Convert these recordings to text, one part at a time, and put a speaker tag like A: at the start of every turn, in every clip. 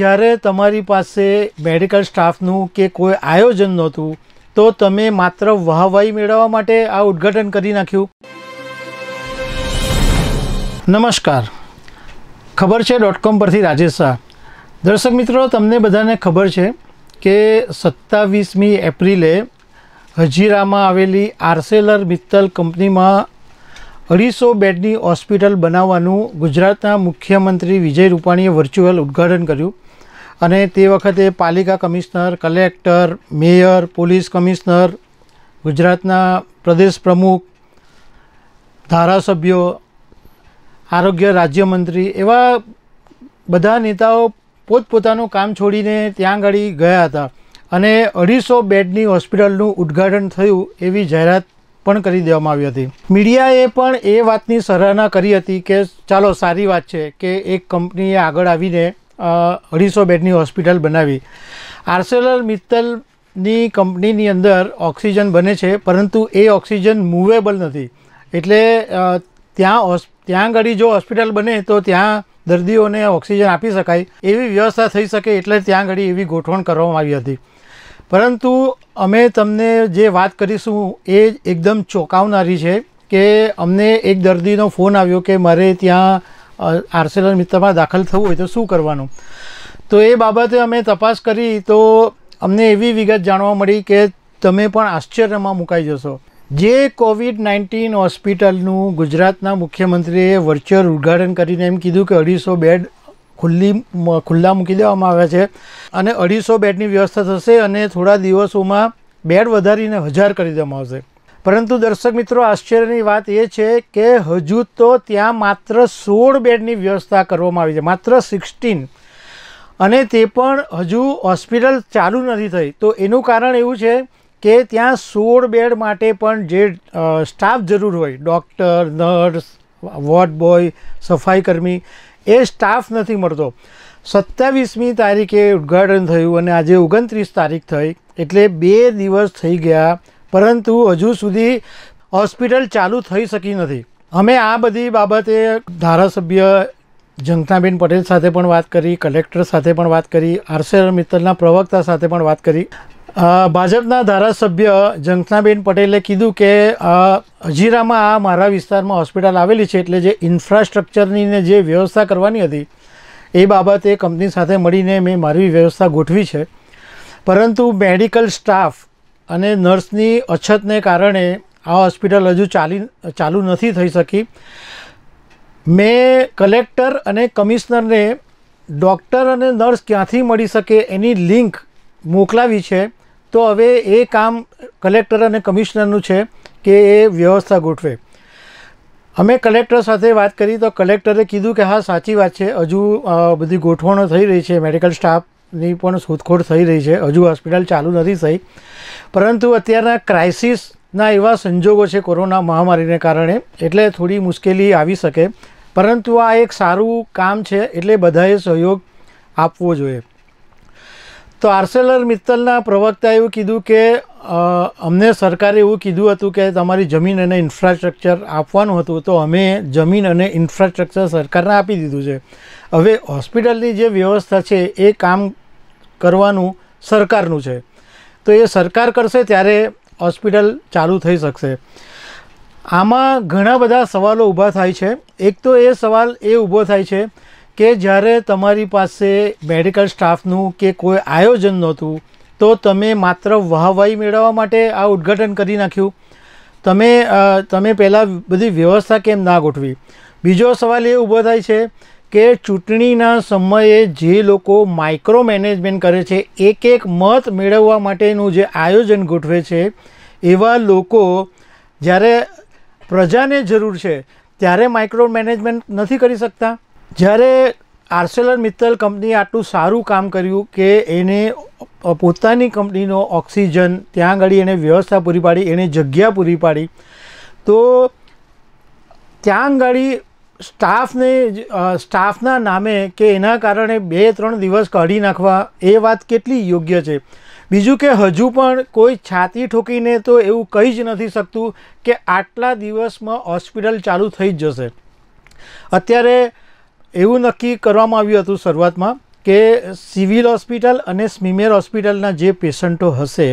A: જ્યારે તમારી પાસે મેડિકલ સ્ટાફનું કે કોઈ આયોજન નહોતું, તો તમે માત્ર વાહવાહી મેળવવા માટે આ ઉદ્ઘાટન કરી નાખ્યું. નમસ્કાર. ખબર છે. ડોટ કોમ પરથી રાજેશ શાહ. દર્શક મિત્રો, તમને બધાને ખબર છે કે સત્તાવીસમી એપ્રિલે હજીરામાં આવેલી આર્સેલર મિત્તલ કંપનીમાં અઢીસો બેડની હોસ્પિટલ બનાવવાનું ગુજરાતના મુખ્યમંત્રી વિજય રૂપાણીએ વર્ચ્યુઅલ ઉદ્ઘાટન કર્યું. અને તે વખતે પાલિકા commissioner, collector, mayor, police commissioner, ગુજરાતના પ્રદેશ પ્રમુખ, ધારાસભ્યો, આરોગ્ય રાજ્યમંત્રી એવા બધા નેતાઓ પોતપોતાનું કામ છોડીને ત્યાં આગળ ગયા હતા. અને અઢીસો બેડની હોસ્પિટલનું ઉદ્ઘાટન થયું એવી જાહેરાત પણ કરી દેવામાં આવી હતી. મીડિયાએ પણ એ વાતની સરાહના કરી હતી કે ચાલો સારી વાત છે કે એક કંપનીએ આગળ આવીને અઢીસો બેડની હોસ્પિટલ બનાવી. આર્સેલર મિત્તલની કંપનીની અંદર ઓક્સિજન બને છે, પરંતુ એ ઓક્સિજન મૂવેબલ નથી. એટલે ત્યાં ત્યાં આગળ જો હોસ્પિટલ બને, તો ત્યાં દર્દીઓને ઓક્સિજન આપી શકાય. એવી વ્યવસ્થા થઈ શકે એટલે ત્યાં આગળ એવી ગોઠવણ કરવામાં આવી હતી. પરંતુ અમે તમને જે વાત કરીશું એ એકદમ ચોંકાવનારી છે કે અમને એક દર્દીનો ફોન આવ્યો કે મારે ત્યાં આર્સેલર મિત્રમાં દાખલ થવું હોય તો શું કરવાનું? તો એ બાબતે અમે તપાસ કરી તો અમને એવી વિગત જાણવા મળી કે તમે પણ આશ્ચર્યમાં મુકાઈ જશો. જે કોવિડ નાઇન્ટીન હોસ્પિટલનું ગુજરાતના મુખ્યમંત્રીએ વર્ચ્યુઅલ ઉદ્ઘાટન કરીને એમ કીધું કે અઢીસો બેડ ખુલ્લી ખુલ્લા મૂકી દેવામાં આવ્યા છે અને અઢીસો બેડની વ્યવસ્થા થશે અને થોડા દિવસોમાં બેડ વધારીને હજાર કરી દેવામાં આવશે. પરંતુ દર્શક મિત્રો આશ્ચર્યની વાત એ છે કે હજુ તો ત્યાં માત્ર સોળ બેડની વ્યવસ્થા કરવામાં આવી છે માત્ર સિક્સટીન અને તે પણ હજુ હોસ્પિટલ ચાલુ નથી થઈ તો એનું કારણ એવું છે કે ત્યાં સોળ બેડ માટે પણ જે સ્ટાફ જરૂર હોય ડૉક્ટર નર્સ વોર્ડ બોય સફાઈકર્મી એ સ્ટાફ નથી મળતો સત્યાવીસમી તારીખે ઉદ્ઘાટન થયું અને આજે ઓગણત્રીસ તારીખ થઈ એટલે બે દિવસ થઈ ગયા પરંતુ હજુ સુધી હોસ્પિટલ ચાલુ થઈ શકી નથી અમે આ બધી બાબતે ધારાસભ્ય જંકનાબેન પટેલ સાથે પણ વાત કરી કલેક્ટર સાથે પણ વાત કરી આરસેર મિત્તલના પ્રવક્તા સાથે પણ વાત કરી ભાજપના ધારાસભ્ય જંકનાબેન પટેલે કીધું કે હજીરામાં આ મારા વિસ્તારમાં હોસ્પિટલ આવેલી છે એટલે જે ઇન્ફ્રાસ્ટ્રક્ચરની ને જે વ્યવસ્થા કરવાની હતી એ બાબતે કંપની સાથે મળીને મેં મારી વ્યવસ્થા ગોઠવી છે પરંતુ મેડિકલ સ્ટાફ અને નર્સની અછતને કારણે આ હોસ્પિટલ હજુ ચાલી ચાલુ નથી થઈ શકી મેં કલેક્ટર અને કમિશનરને ડૉક્ટર અને નર્સ ક્યાંથી મળી શકે એની લિંક મોકલાવી છે તો હવે એ કામ કલેક્ટર અને કમિશનરનું છે કે એ વ્યવસ્થા ગોઠવે અમે કલેક્ટર સાથે વાત કરી તો કલેક્ટરે કીધું કે હા સાચી વાત છે હજુ બધી ગોઠવણો થઈ રહી છે મેડિકલ સ્ટાફની પણ શોધખોળ થઈ રહી છે હજુ હોસ્પિટલ ચાલુ નથી થઈ પરંતુ અત્યારના ક્રાઇસિસના એવા સંજોગો છે કોરોના મહામારીને કારણે એટલે થોડી મુશ્કેલી આવી શકે પરંતુ આ એક સારું કામ છે એટલે બધાએ સહયોગ આપવો જોઈએ તો આર્સેલર મિત્તલના પ્રવક્તાએ એવું કીધું કે અમને સરકારે એવું કીધું હતું કે તમારી જમીન અને ઇન્ફ્રાસ્ટ્રક્ચર આપવાનું હતું તો અમે જમીન અને ઇન્ફ્રાસ્ટ્રક્ચર સરકારને આપી દીધું છે હવે હોસ્પિટલની જે વ્યવસ્થા છે એ કામ કરવાનું સરકારનું છે તો એ સરકાર કરશે ત્યારે હોસ્પિટલ ચાલુ થઈ શકશે આમાં ઘણા બધા સવાલો ઊભા થાય છે એક તો એ સવાલ એ ઊભો થાય છે કે જ્યારે તમારી પાસે મેડિકલ સ્ટાફનું કે કોઈ આયોજન નહોતું તો તમે માત્ર વાહવાહી મેળવવા માટે આ ઉદ્ઘાટન કરી નાખ્યું તમે તમે પહેલાં બધી વ્યવસ્થા કેમ ના ગોઠવી બીજો સવાલ એ ઊભો થાય છે કે ચૂંટણીના સમયે જે લોકો માઇક્રો મેનેજમેન્ટ કરે છે એક એક મત મેળવવા માટેનું જે આયોજન ગોઠવે છે એવા લોકો જ્યારે પ્રજાને જરૂર છે ત્યારે માઇક્રો મેનેજમેન્ટ નથી કરી શકતા જ્યારે આર્સેલર મિત્તલ કંપનીએ આટલું સારું કામ કર્યું કે એને પોતાની કંપનીનો ઓક્સિજન ત્યાં આગળ એને વ્યવસ્થા પૂરી પાડી એને જગ્યા પૂરી પાડી તો ત્યાં આગળ સ્ટાફને સ્ટાફના નામે કે એના કારણે બે ત્રણ દિવસ કાઢી નાખવા એ વાત કેટલી યોગ્ય છે બીજું કે હજુ પણ કોઈ છાતી ઠોકીને તો એવું કહી જ નથી શકતું કે આટલા દિવસમાં હોસ્પિટલ ચાલુ થઈ જ જશે અત્યારે એવું નક્કી કરવામાં આવ્યું હતું શરૂઆતમાં કે સિવિલ હોસ્પિટલ અને સ્મીમેર હોસ્પિટલના જે પેશન્ટો હશે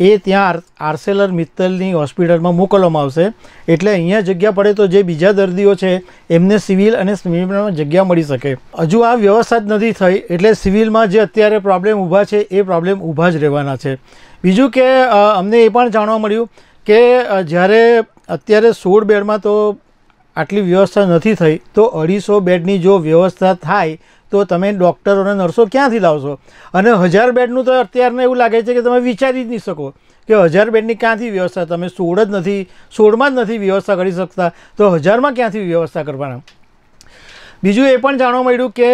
A: એ ત્યાં આર્સેલર મિત્તલની હોસ્પિટલમાં મોકલવામાં આવશે એટલે અહીંયા જગ્યા પડે તો જે બીજા દર્દીઓ છે એમને સિવિલ અને સ્મીમેરમાં જગ્યા મળી શકે હજુ આ વ્યવસ્થા જ નથી થઈ એટલે સિવિલમાં જે અત્યારે પ્રોબ્લેમ ઊભા છે એ પ્રોબ્લેમ ઊભા જ રહેવાના છે બીજું કે અમને એ પણ જાણવા મળ્યું કે જ્યારે અત્યારે સોળ બેડમાં તો આટલી વ્યવસ્થા નથી થઈ તો અઢીસો બેડની જો વ્યવસ્થા થાય તો તમે ડૉક્ટરો અને નર્સો ક્યાંથી લાવશો અને હજાર બેડનું તો અત્યારને એવું લાગે છે કે તમે વિચારી જ નહીં શકો કે હજાર બેડની ક્યાંથી વ્યવસ્થા તમે સોળ જ નથી સોળમાં જ નથી વ્યવસ્થા કરી શકતા તો હજારમાં ક્યાંથી વ્યવસ્થા કરવાના બીજું એ પણ જાણવા મળ્યું કે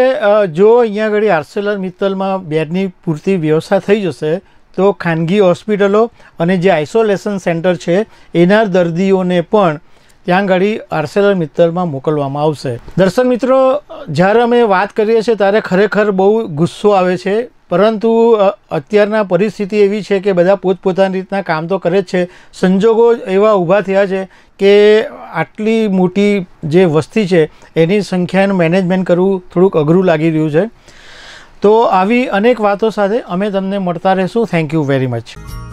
A: જો અહીંયા આગળ આર્સેલર મિત્તલમાં બેડની પૂરતી વ્યવસ્થા થઈ જશે તો ખાનગી હોસ્પિટલો અને જે આઇસોલેશન સેન્ટર છે એના દર્દીઓને પણ ત્યાં ગાડી આર્સેલર મિત્તલમાં મોકલવામાં આવશે દર્શક મિત્રો જ્યારે અમે વાત કરીએ છીએ ત્યારે ખરેખર બહુ ગુસ્સો આવે છે પરંતુ અત્યારના પરિસ્થિતિ એવી છે કે બધા પોતપોતાની રીતના કામ તો કરે જ છે સંજોગો એવા ઊભા થયા છે કે આટલી મોટી જે વસ્તી છે એની સંખ્યાનું મેનેજમેન્ટ કરવું થોડુંક અઘરું લાગી રહ્યું છે તો આવી અનેક વાતો સાથે અમે તમને મળતા રહીશું થેન્ક યુ વેરી મચ